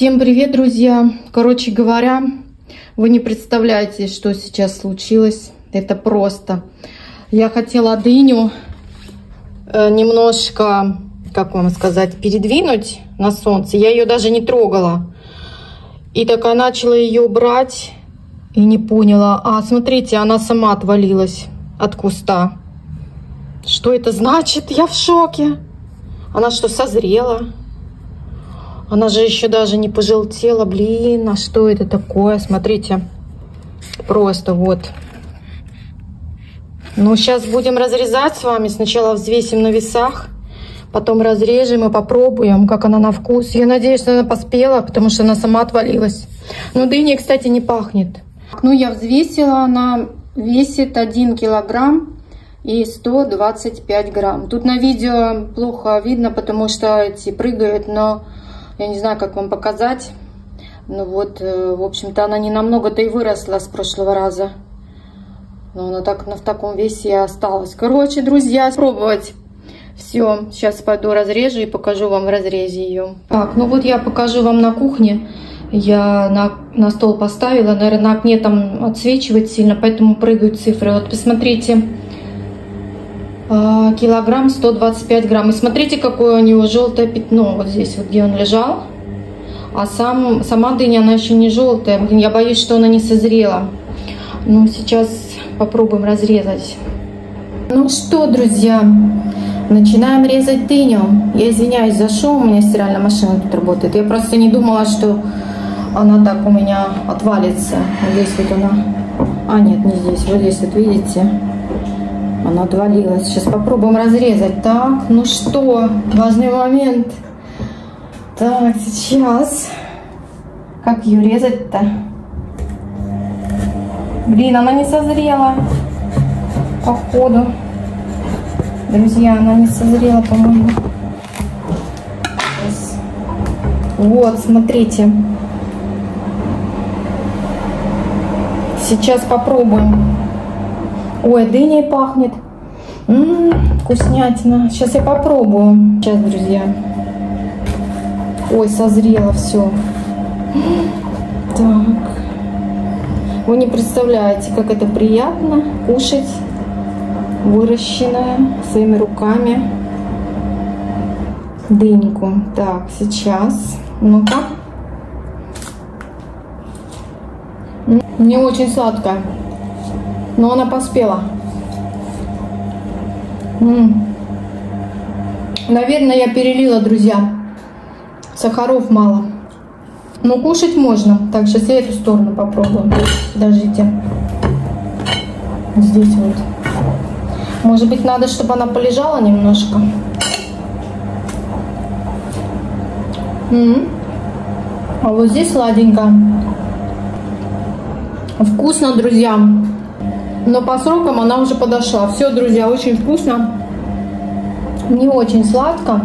Всем привет, друзья! Короче говоря, вы не представляете, что сейчас случилось. Это просто. Я хотела дыню э, немножко, как вам сказать, передвинуть на солнце. Я ее даже не трогала. И такая начала ее брать и не поняла. А, смотрите, она сама отвалилась от куста. Что это значит? Я в шоке. Она что, созрела? Она же еще даже не пожелтела. Блин, а что это такое? Смотрите. Просто вот. Ну, сейчас будем разрезать с вами. Сначала взвесим на весах. Потом разрежем и попробуем, как она на вкус. Я надеюсь, что она поспела, потому что она сама отвалилась. Но дыня, кстати, не пахнет. Ну, я взвесила. Она весит 1 килограмм и 125 грамм. Тут на видео плохо видно, потому что эти прыгают, но я не знаю, как вам показать. Ну вот, э, в общем-то, она не намного-то и выросла с прошлого раза. Но она так в таком весе и осталась. Короче, друзья, пробовать. Все, сейчас пойду разрежу и покажу вам в разрезе ее. Так, ну вот я покажу вам на кухне. Я на, на стол поставила, наверное, на окне там отсвечивает сильно, поэтому прыгают цифры. Вот посмотрите, килограмм 125 грамм. И смотрите, какое у него желтое пятно вот здесь, вот где он лежал. А сам, сама дыня, она еще не желтая. Я боюсь, что она не созрела. Ну, сейчас попробуем разрезать. Ну что, друзья, начинаем резать дыню. Я извиняюсь за шум, у меня стиральная машина тут работает. Я просто не думала, что она так у меня отвалится. Вот здесь вот она. А, нет, не здесь. Вот здесь вот, видите? Она отвалилась. Сейчас попробуем разрезать. Так, ну что, важный момент. Так, сейчас. Как ее резать-то? Блин, она не созрела. Походу. Друзья, она не созрела, по-моему. Вот, смотрите. Сейчас попробуем. Ой, дыней пахнет. М-м, вкуснятина. Сейчас я попробую. Сейчас, друзья. Ой, созрело все. Так. Вы не представляете, как это приятно кушать выращенное своими руками дыньку. Так, сейчас. Ну-ка. Не очень сладкая но она поспела. М -м. Наверное, я перелила, друзья. Сахаров мало. Но кушать можно. Так, сейчас я эту сторону попробую. Подождите. Здесь вот. Может быть, надо, чтобы она полежала немножко. М -м. А вот здесь сладенько. Вкусно, друзья но по срокам она уже подошла. Все, друзья, очень вкусно. Не очень сладко,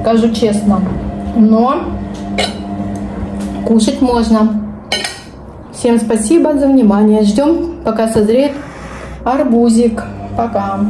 скажу честно, но кушать можно. Всем спасибо за внимание. Ждем, пока созреет арбузик. Пока.